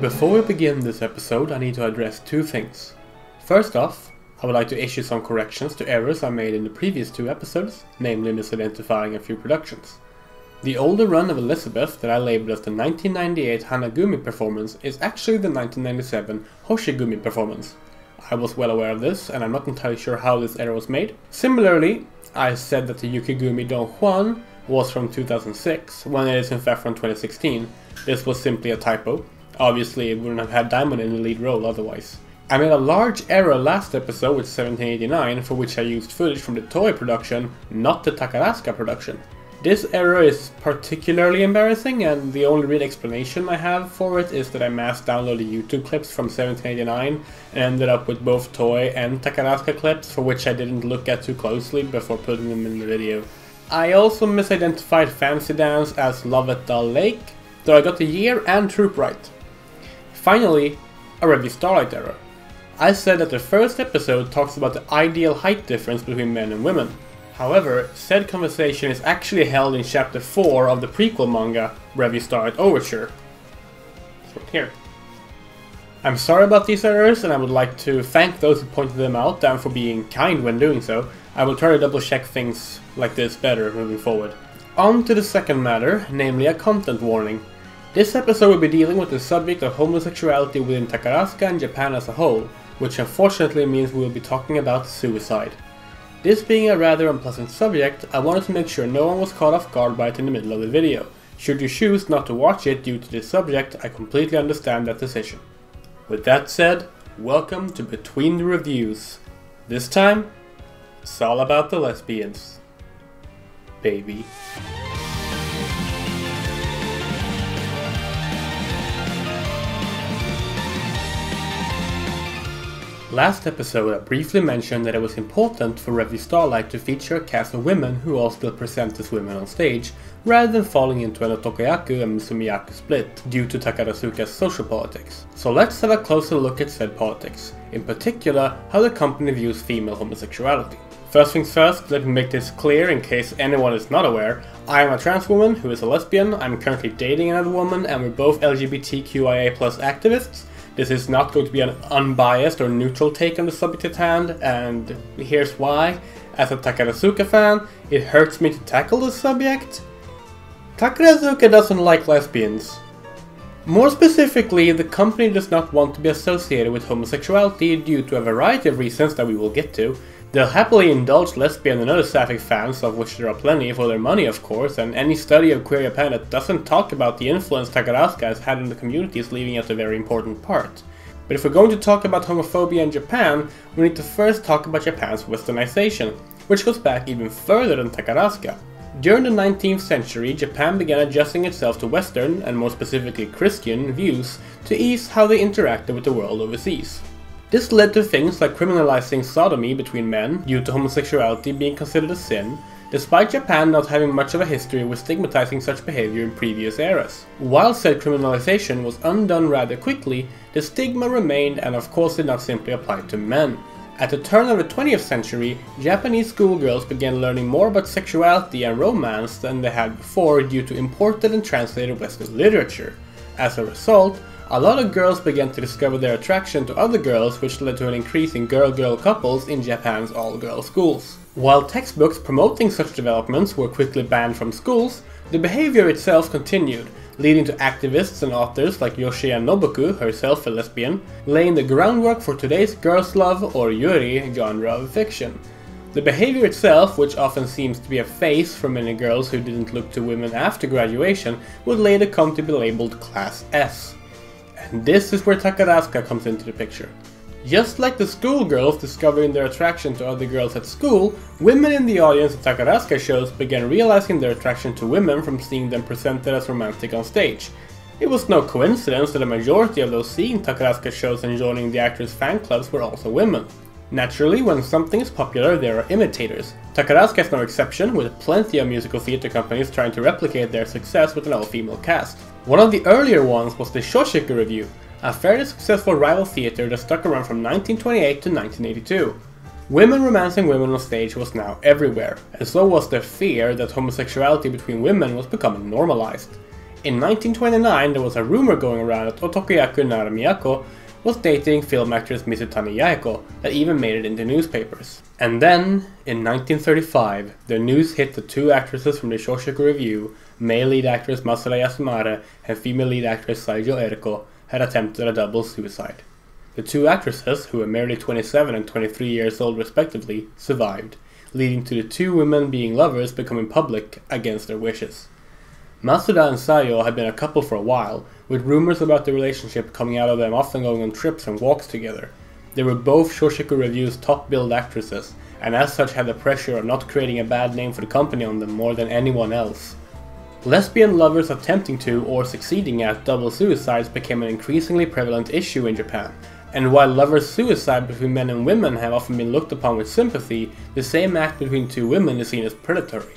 Before we begin this episode, I need to address two things. First off, I would like to issue some corrections to errors I made in the previous two episodes, namely misidentifying a few productions. The older run of Elizabeth that I labeled as the 1998 Hanagumi performance is actually the 1997 Hoshigumi performance. I was well aware of this, and I'm not entirely sure how this error was made. Similarly, I said that the Yukigumi Don Juan was from 2006, when it is in fact from 2016. This was simply a typo. Obviously, it wouldn't have had Diamond in the lead role otherwise. I made a large error last episode with 1789 for which I used footage from the Toho production, not the Takarazuka production. This error is particularly embarrassing and the only real explanation I have for it is that I mass downloaded YouTube clips from 1789 and ended up with both Toho and Takarazuka clips for which I didn't look at too closely before putting them in the video. I also misidentified Fancy Dance as Love at Dull Lake, though I got the year and troupe right. Finally, a Revue Starlight error. I said that the first episode talks about the ideal height difference between men and women. However, said conversation is actually held in chapter 4 of the prequel manga, Revue Starlight Overture. It's right here. I'm sorry about these errors and I would like to thank those who pointed them out and for being kind when doing so. I will try to double check things like this better moving forward. On to the second matter, namely a content warning. This episode will be dealing with the subject of homosexuality within Takarazuka and Japan as a whole, which unfortunately means we will be talking about suicide. This being a rather unpleasant subject, I wanted to make sure no one was caught off guard by it in the middle of the video. Should you choose not to watch it due to this subject, I completely understand that decision. With that said, welcome to Between the Revues. This time, it's all about the lesbians. Baby. Last episode I briefly mentioned that it was important for Revue Starlight to feature a cast of women who all still present as women on stage, rather than falling into an Otokoyaku and Musumeyaku split due to Takarazuka's social politics. So let's have a closer look at said politics, in particular how the company views female homosexuality. First things first, let me make this clear in case anyone is not aware. I am a trans woman who is a lesbian, I'm currently dating another woman, and we're both LGBTQIA plus activists. This is not going to be an unbiased or neutral take on the subject at hand, and here's why. As a Takarazuka fan, it hurts me to tackle this subject. Takarazuka doesn't like lesbians. More specifically, the company does not want to be associated with homosexuality due to a variety of reasons that we will get to. They'll happily indulge lesbian and other sapphic fans, of which there are plenty, for their money of course, and any study of queer Japan that doesn't talk about the influence Takarazuka has had in the community is leaving out a very important part. But if we're going to talk about homophobia in Japan, we need to first talk about Japan's westernization, which goes back even further than Takarazuka. During the 19th century, Japan began adjusting itself to Western, and more specifically Christian, views to ease how they interacted with the world overseas. This led to things like criminalizing sodomy between men due to homosexuality being considered a sin, despite Japan not having much of a history with stigmatizing such behavior in previous eras. While said criminalization was undone rather quickly, the stigma remained and of course did not simply apply to men. At the turn of the 20th century, Japanese schoolgirls began learning more about sexuality and romance than they had before due to imported and translated Western literature. As a result, a lot of girls began to discover their attraction to other girls, which led to an increase in girl-girl couples in Japan's all-girl schools. While textbooks promoting such developments were quickly banned from schools, the behavior itself continued, leading to activists and authors like Yoshiya Nobuko, herself a lesbian, laying the groundwork for today's girls' love or yuri genre of fiction. The behavior itself, which often seems to be a phase for many girls who didn't look to women after graduation, would later come to be labeled Class S. And this is where Takarazuka comes into the picture. Just like the schoolgirls discovering their attraction to other girls at school, women in the audience at Takarazuka shows began realizing their attraction to women from seeing them presented as romantic on stage. It was no coincidence that a majority of those seeing Takarazuka shows and joining the actors' fan clubs were also women. Naturally, when something is popular, there are imitators. Takarazuka is no exception, with plenty of musical theatre companies trying to replicate their success with an all-female cast. One of the earlier ones was the Shochiku Revue, a fairly successful rival theatre that stuck around from 1928 to 1982. Women romancing women on stage was now everywhere, and so was the fear that homosexuality between women was becoming normalized. In 1929, there was a rumor going around that Otokoyaku Nara Miyako was dating film actress Mizutani Yaeko that even made it into newspapers. And then, in 1935, the news hit the two actresses from the Shochiku Revue, male lead actress Masuda Yasumare and female lead actress Saijo Eriko, had attempted a double suicide. The two actresses, who were merely 27 and 23 years old respectively, survived, leading to the two women being lovers becoming public against their wishes. Masuda and Saijo had been a couple for a while, with rumors about the relationship coming out of them often going on trips and walks together. They were both Shochiku Revue's top billed actresses, and as such had the pressure of not creating a bad name for the company on them more than anyone else. Lesbian lovers attempting to or succeeding at double suicides became an increasingly prevalent issue in Japan, and while lovers' suicide between men and women have often been looked upon with sympathy, the same act between two women is seen as predatory.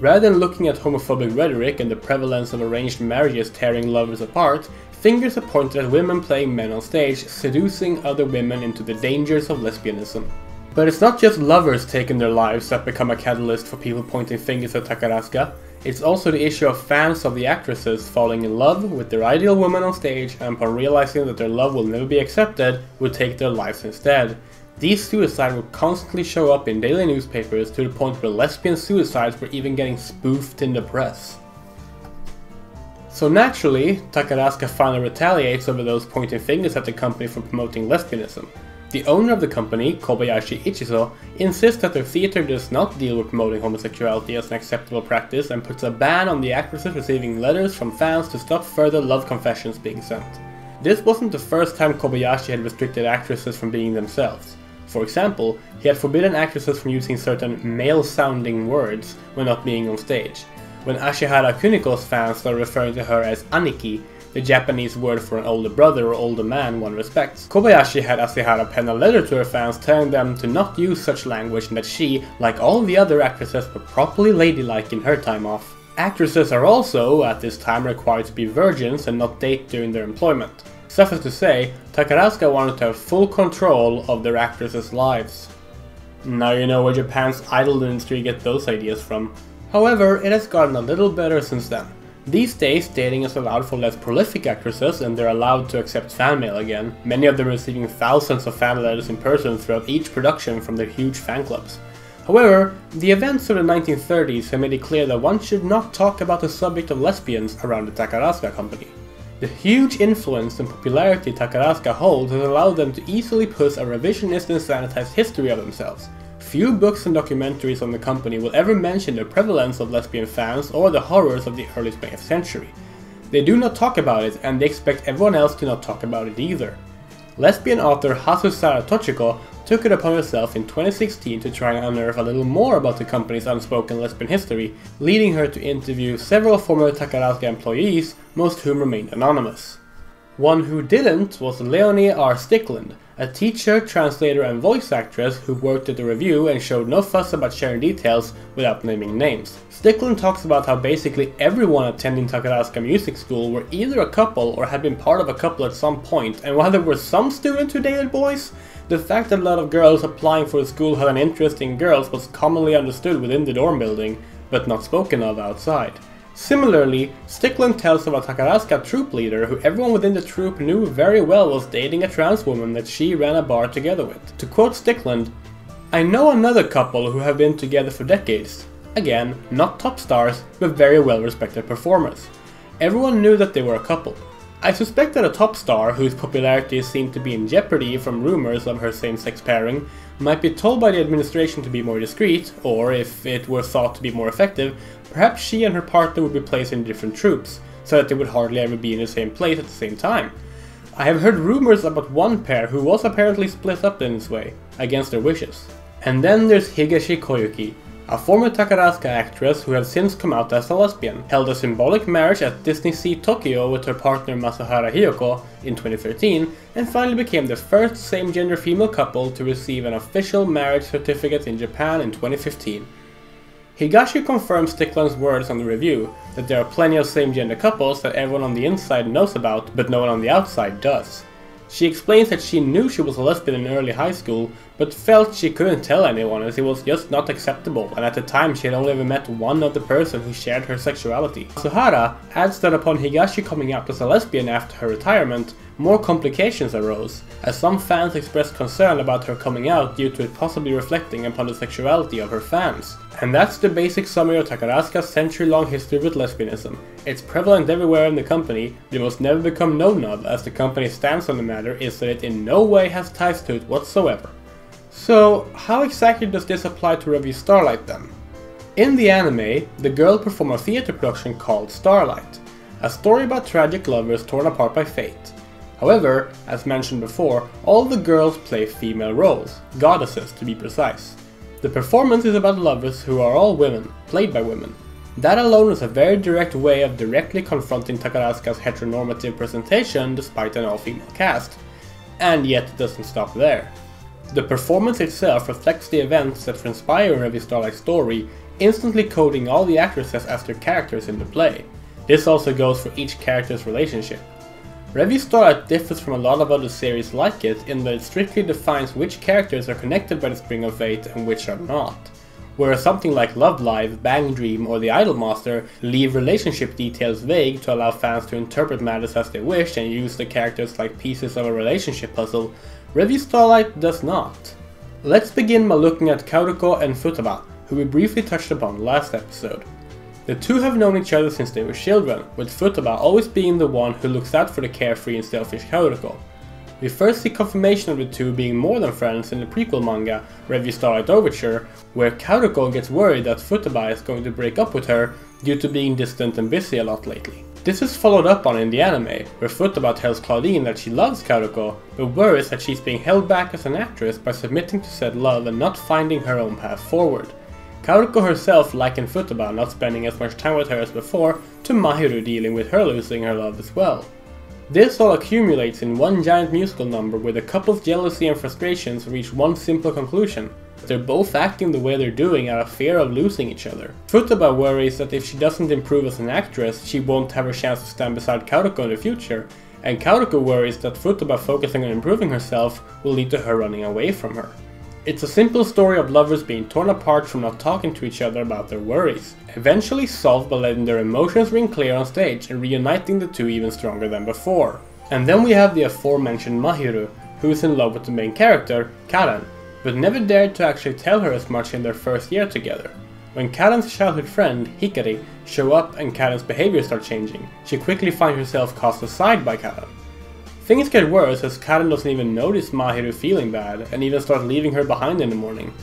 Rather than looking at homophobic rhetoric and the prevalence of arranged marriages tearing lovers apart, fingers are pointed at women playing men on stage, seducing other women into the dangers of lesbianism. But it's not just lovers taking their lives that become a catalyst for people pointing fingers at Takarazuka. It's also the issue of fans of the actresses falling in love with their ideal woman on stage and upon realizing that their love will never be accepted, would take their lives instead. These suicides would constantly show up in daily newspapers to the point where lesbian suicides were even getting spoofed in the press. So naturally, Takarazuka finally retaliates over those pointing fingers at the company for promoting lesbianism. The owner of the company, Kobayashi Ichizo, insists that their theater does not deal with promoting homosexuality as an acceptable practice and puts a ban on the actresses receiving letters from fans to stop further love confessions being sent. This wasn't the first time Kobayashi had restricted actresses from being themselves. For example, he had forbidden actresses from using certain male-sounding words when not being on stage. When Ashihara Kuniko's fans started referring to her as Aniki, the Japanese word for an older brother or older man one respects. Kobayashi had Ashihara pen a letter to her fans telling them to not use such language and that she, like all the other actresses, were properly ladylike in her time off. Actresses are also, at this time, required to be virgins and not date during their employment. Suffice to say, Takarazuka wanted to have full control of their actresses' lives. Now you know where Japan's idol industry get those ideas from. However, it has gotten a little better since then. These days, dating is allowed for less prolific actresses and they're allowed to accept fan mail again, many of them receiving thousands of fan letters in person throughout each production from their huge fan clubs. However, the events of the 1930s have made it clear that one should not talk about the subject of lesbians around the Takarazuka company. The huge influence and popularity Takarazuka holds has allowed them to easily push a revisionist and sanitized history of themselves. Few books and documentaries on the company will ever mention the prevalence of lesbian fans or the horrors of the early 20th century. They do not talk about it and they expect everyone else to not talk about it either. Lesbian author Hasusara Tochiko took it upon herself in 2016 to try and unearth a little more about the company's unspoken lesbian history, leading her to interview several former Takarazuka employees, most of whom remained anonymous. One who didn't was Leonie R. Stickland, a teacher, translator, and voice actress who worked at the revue and showed no fuss about sharing details without naming names. Stickland talks about how basically everyone attending Takarazuka Music School were either a couple or had been part of a couple at some point, and while there were some students who dated boys, the fact that a lot of girls applying for the school had an interest in girls was commonly understood within the dorm building, but not spoken of outside. Similarly, Stickland tells of a Takarazuka troupe leader who everyone within the troupe knew very well was dating a trans woman that she ran a bar together with. To quote Stickland, I know another couple who have been together for decades. Again, not top stars, but very well respected performers. Everyone knew that they were a couple. I suspect that a top star, whose popularity seemed to be in jeopardy from rumors of her same-sex pairing, might be told by the administration to be more discreet, or if it were thought to be more effective, perhaps she and her partner would be placed in different troupes, so that they would hardly ever be in the same place at the same time. I have heard rumors about one pair who was apparently split up in this way, against their wishes. And then there's Higashi Koyuki, a former Takarazuka actress who has since come out as a lesbian, held a symbolic marriage at Disney Sea Tokyo with her partner Masuhara Hiroko in 2013, and finally became the first same-gender female couple to receive an official marriage certificate in Japan in 2015. Higashi confirms Stickland's words on the revue that there are plenty of same-gender couples that everyone on the inside knows about, but no one on the outside does. She explains that she knew she was a lesbian in early high school, but felt she couldn't tell anyone as it was just not acceptable and at the time she had only ever met one other person who shared her sexuality. Suhara adds that upon Higashi coming out as a lesbian after her retirement, more complications arose, as some fans expressed concern about her coming out due to it possibly reflecting upon the sexuality of her fans. And that's the basic summary of Takarazuka's century-long history with lesbianism. It's prevalent everywhere in the company, but it never become known of as the company's stance on the matter is that it in no way has ties to it whatsoever. So, how exactly does this apply to Revue Starlight then? In the anime, the girl perform a theater production called Starlight, a story about tragic lovers torn apart by fate. However, as mentioned before, all the girls play female roles, goddesses to be precise. The performance is about lovers who are all women, played by women. That alone is a very direct way of directly confronting Takarazuka's heteronormative presentation despite an all-female cast. And yet it doesn't stop there. The performance itself reflects the events that transpire in every Starlight story, instantly coding all the actresses as their characters in the play. This also goes for each character's relationship. Starlight differs from a lot of other series like it in that it strictly defines which characters are connected by the Spring of Fate and which are not. Whereas something like Love Live, Bang Dream or The Idolmaster leave relationship details vague to allow fans to interpret matters as they wish and use the characters like pieces of a relationship puzzle, Revue Starlight does not. Let's begin by looking at Kaoruko and Futaba, who we briefly touched upon last episode. The two have known each other since they were children, with Futaba always being the one who looks out for the carefree and selfish Kaoruko. We first see confirmation of the two being more than friends in the prequel manga, Revue Starlight Overture, where Kaoruko gets worried that Futaba is going to break up with her due to being distant and busy a lot lately. This is followed up on in the anime, where Futaba tells Claudine that she loves Kaoruko, but worries that she's being held back as an actress by submitting to said love and not finding her own path forward. Kaoruko herself likened Futaba not spending as much time with her as before to Mahiru dealing with her losing her love as well. This all accumulates in one giant musical number where the couple's jealousy and frustrations reach one simple conclusion. They're both acting the way they're doing out of fear of losing each other. Futaba worries that if she doesn't improve as an actress, she won't have a chance to stand beside Kaoruko in the future, and Kaoruko worries that Futaba focusing on improving herself will lead to her running away from her. It's a simple story of lovers being torn apart from not talking to each other about their worries, eventually solved by letting their emotions ring clear on stage and reuniting the two even stronger than before. And then we have the aforementioned Mahiru, who is in love with the main character, Karen, but never dared to actually tell her as much in their first year together. When Karen's childhood friend, Hikari, show up and Karen's behavior start changing, she quickly finds herself cast aside by Karen. Things get worse as Karen doesn't even notice Mahiru feeling bad and even starts leaving her behind in the morning.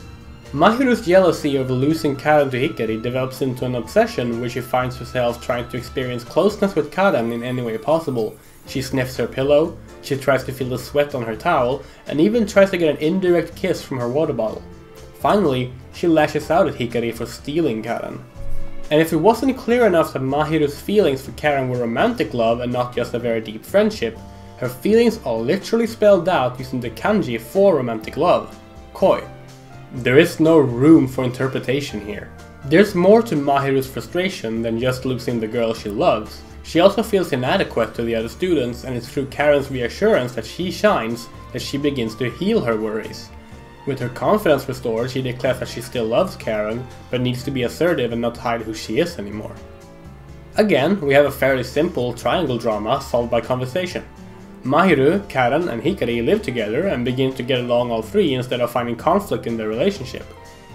Mahiru's jealousy over losing Karen to Hikari develops into an obsession where she finds herself trying to experience closeness with Karen in any way possible. She sniffs her pillow, she tries to feel the sweat on her towel, and even tries to get an indirect kiss from her water bottle. Finally, she lashes out at Hikari for stealing Karen. And if it wasn't clear enough that Mahiru's feelings for Karen were romantic love and not just a very deep friendship, her feelings are literally spelled out using the kanji for romantic love, koi. There is no room for interpretation here. There's more to Mahiru's frustration than just losing the girl she loves. She also feels inadequate to the other students and it's through Karen's reassurance that she shines that she begins to heal her worries. With her confidence restored, she declares that she still loves Karen, but needs to be assertive and not hide who she is anymore. Again, we have a fairly simple triangle drama solved by conversation. Mahiru, Karen, and Hikari live together and begin to get along all three instead of finding conflict in their relationship.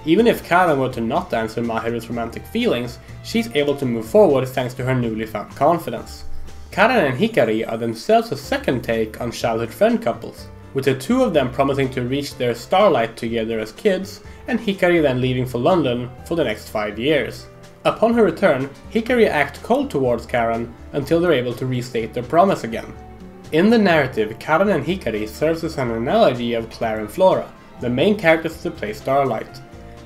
Even if Karen were to not answer Mahiru's romantic feelings, she's able to move forward thanks to her newly found confidence. Karen and Hikari are themselves a second take on childhood friend couples, with the two of them promising to reach their starlight together as kids, and Hikari then leaving for London for the next five years. Upon her return, Hikari acts cold towards Karen until they're able to restate their promise again. In the narrative, Karen and Hikari serves as an analogy of Claire and Flora, the main characters of the play Starlight.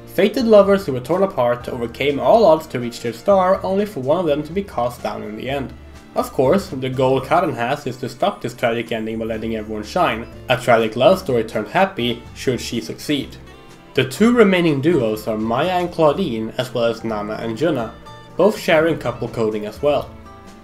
Fated lovers who were torn apart overcame all odds to reach their star only for one of them to be cast down in the end. Of course, the goal Karen has is to stop this tragic ending by letting everyone shine, a tragic love story turned happy should she succeed. The two remaining duos are Maya and Claudine as well as Nana and Junna, both sharing couple coding as well.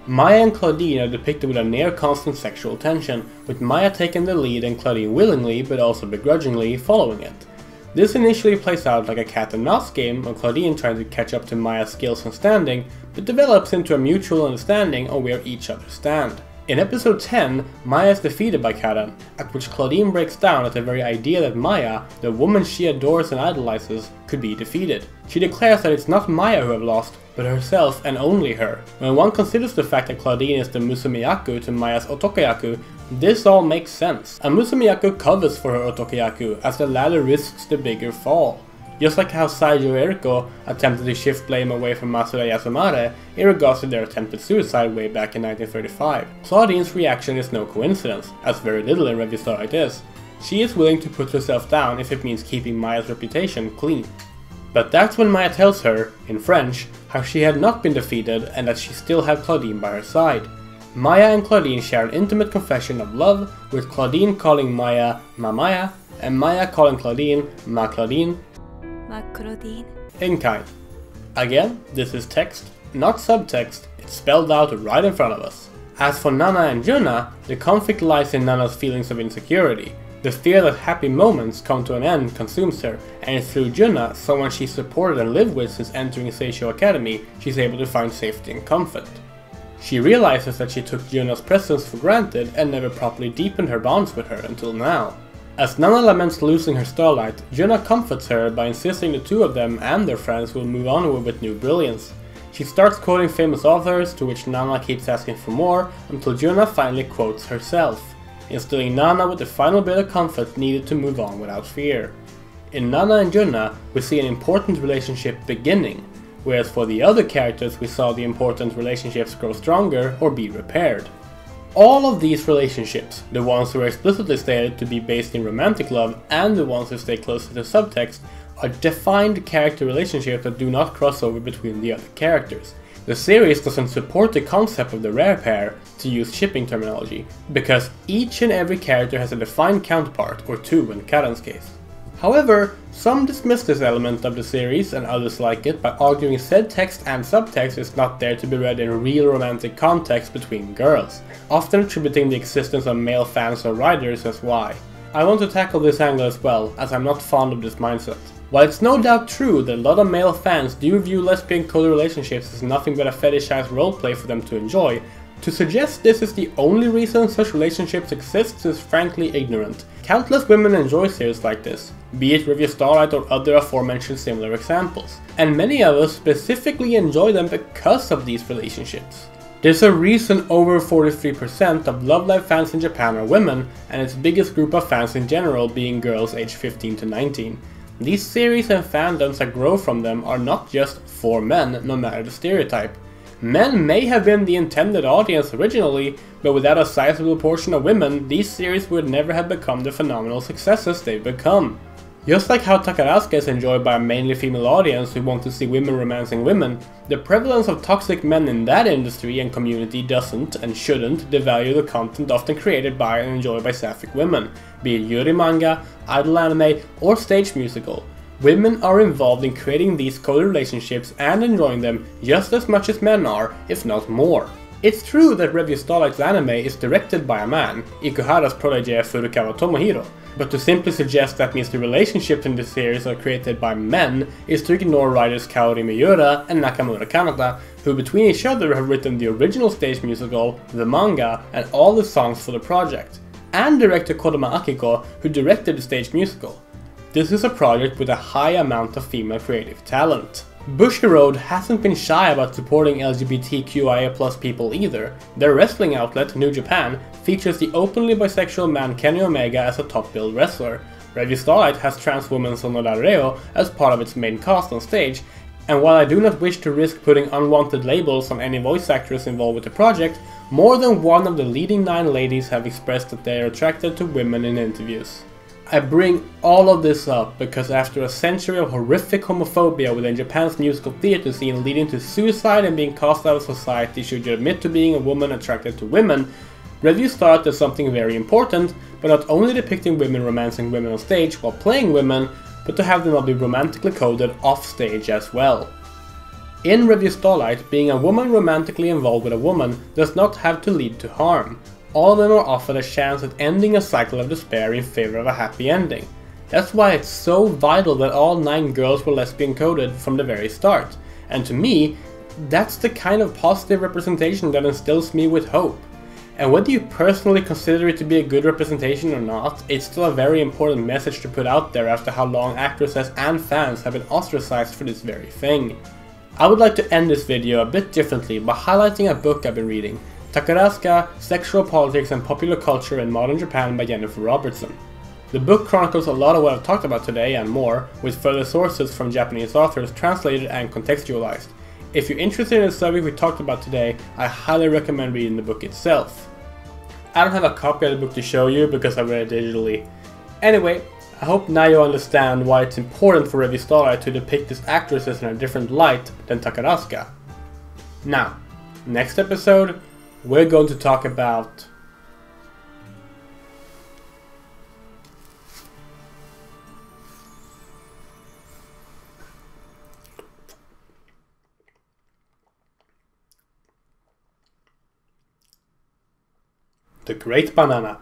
Maya and Claudine are depicted with a near constant sexual tension, with Maya taking the lead and Claudine willingly, but also begrudgingly, following it. This initially plays out like a cat and mouse game of Claudine trying to catch up to Maya's skills and standing, but develops into a mutual understanding of where each other stand. In episode 10, Maya is defeated by Karen, at which Claudine breaks down at the very idea that Maya, the woman she adores and idolizes, could be defeated. She declares that it's not Maya who have lost, but herself and only her. When one considers the fact that Claudine is the Musumeyaku to Maya's Otokoyaku, this all makes sense. A Musumeyaku covers for her Otokoyaku, as the latter risks the bigger fall. Just like how Saijo Eriko attempted to shift blame away from Masuda Yasumare in regards to their attempted suicide way back in 1935. Claudine's reaction is no coincidence, as very little in Revue Starlight is. She is willing to put herself down if it means keeping Maya's reputation clean. But that's when Maya tells her, in French, how she had not been defeated and that she still had Claudine by her side. Maya and Claudine share an intimate confession of love, with Claudine calling Maya Ma Maya and Maya calling Claudine Ma Claudine Macrodine. Again, this is text, not subtext, it's spelled out right in front of us. As for Nana and Junna, the conflict lies in Nana's feelings of insecurity. The fear that happy moments come to an end consumes her, and through Junna, someone she supported and lived with since entering Seisho Academy, she's able to find safety and comfort. She realizes that she took Junna's presence for granted and never properly deepened her bonds with her until now. As Nana laments losing her starlight, Junna comforts her by insisting the two of them and their friends will move onward with new brilliance. She starts quoting famous authors, to which Nana keeps asking for more, until Junna finally quotes herself, instilling Nana with the final bit of comfort needed to move on without fear. In Nana and Junna, we see an important relationship beginning, whereas for the other characters we saw the important relationships grow stronger or be repaired. All of these relationships, the ones who are explicitly stated to be based in romantic love and the ones who stay closer to the subtext, are defined character relationships that do not cross over between the other characters. The series doesn't support the concept of the rare pair, to use shipping terminology, because each and every character has a defined counterpart, or two in Karen's case. However, some dismiss this element of the series and others like it by arguing said text and subtext is not there to be read in real romantic context between girls, often attributing the existence of male fans or writers as why. I want to tackle this angle as well, as I'm not fond of this mindset. While it's no doubt true that a lot of male fans do view lesbian coded relationships as nothing but a fetishized roleplay for them to enjoy, to suggest this is the only reason such relationships exist is frankly ignorant. Countless women enjoy series like this, be it Revue Starlight or other aforementioned similar examples, and many of us specifically enjoy them because of these relationships. There's a reason over 43% of Love Live fans in Japan are women, and its biggest group of fans in general being girls aged 15 to 19. These series and fandoms that grow from them are not just for men, no matter the stereotype. Men may have been the intended audience originally, but without a sizable portion of women, these series would never have become the phenomenal successes they've become. Just like how Takarazuka is enjoyed by a mainly female audience who want to see women romancing women, the prevalence of toxic men in that industry and community doesn't and shouldn't devalue the content often created by and enjoyed by sapphic women, be it yuri manga, idol anime, or stage musical. Women are involved in creating these coded relationships and enjoying them just as much as men are, if not more. It's true that Revue Starlight's anime is directed by a man, Ikuhara's protege Furukawa Tomohiro, but to simply suggest that means the relationships in this series are created by men is to ignore writers Kaori Miura and Nakamura Kanata, who between each other have written the original stage musical, the manga, and all the songs for the project, and director Kodama Akiko, who directed the stage musical. This is a project with a high amount of female creative talent. Bushiroad hasn't been shy about supporting LGBTQIA people either. Their wrestling outlet, New Japan, features the openly bisexual man Kenny Omega as a top-billed wrestler. Revue Starlight has trans woman Sonoda Reo as part of its main cast on stage, and while I do not wish to risk putting unwanted labels on any voice actors involved with the project, more than one of the leading nine ladies have expressed that they are attracted to women in interviews. I bring all of this up because after a century of horrific homophobia within Japan's musical theater scene leading to suicide and being cast out of society should you admit to being a woman attracted to women, Revue thought does something very important, but not only depicting women romancing women on stage while playing women, but to have them all be romantically coded off stage as well. In Revue Starlight, being a woman romantically involved with a woman does not have to lead to harm. All of them are offered a chance at ending a cycle of despair in favor of a happy ending. That's why it's so vital that all 9 girls were lesbian coded from the very start. And to me, that's the kind of positive representation that instills me with hope. And whether you personally consider it to be a good representation or not, it's still a very important message to put out there after how long actresses and fans have been ostracized for this very thing. I would like to end this video a bit differently by highlighting a book I've been reading, Takarazuka, Sexual Politics and Popular Culture in Modern Japan by Jennifer Robertson. The book chronicles a lot of what I've talked about today and more, with further sources from Japanese authors translated and contextualized. If you're interested in the subject we talked about today, I highly recommend reading the book itself. I don't have a copy of the book to show you because I read it digitally. Anyway, I hope now you understand why it's important for Revue Starlight to depict these actresses in a different light than Takarazuka. Now, next episode, we're going to talk about The Great Banana